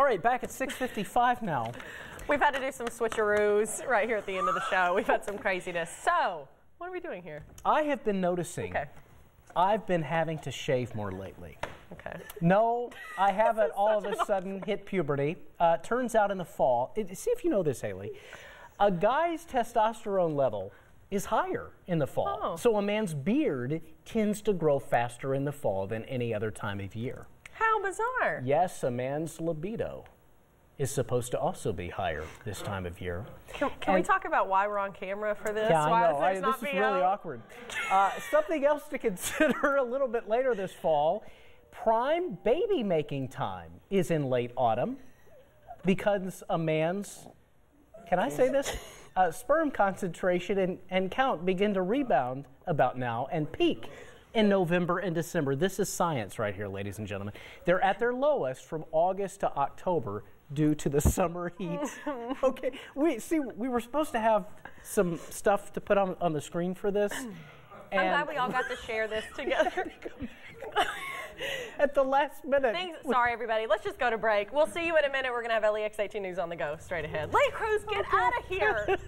All right, back at 6:55 now. We've had to do some switcheroos right here at the end of the show. We've had some craziness. So, what are we doing here? I have been noticing. Okay. I've been having to shave more lately. Okay. No, I haven't all of a sudden hit puberty. Uh, turns out in the fall, it, see if you know this, Hayley. A guy's testosterone level is higher in the fall. Oh. So a man's beard tends to grow faster in the fall than any other time of year. How bizarre. Yes, a man's libido is supposed to also be higher this time of year. Can, can we talk about why we're on camera for this? Yeah, why I know. I- this not is really awkward. Uh, something else to consider a little bit later this fall prime baby making time is in late autumn because a man's, can I say this? Uh, sperm concentration and, and count begin to rebound about now and peak in November and December. This is science right here, ladies and gentlemen. They're at their lowest from August to October due to the summer heat. okay, we see we were supposed to have some stuff to put on on the screen for this. I'm glad we all got to share this together. at the last minute. Thanks. Sorry, everybody. Let's just go to break. We'll see you in a minute. We're going to have LEX 18 News on the go straight ahead. Late Cruz, get out of here.